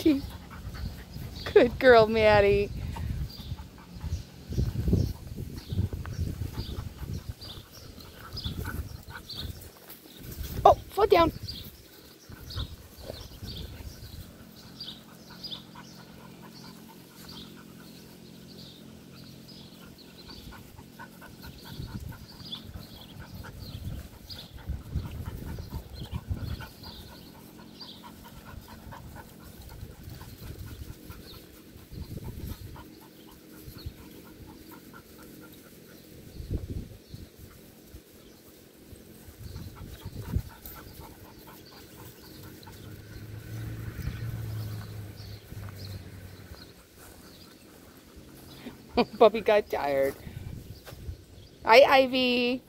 teeth. Good girl, Maddie. Oh, foot down. Bubby got tired. Hi, Ivy.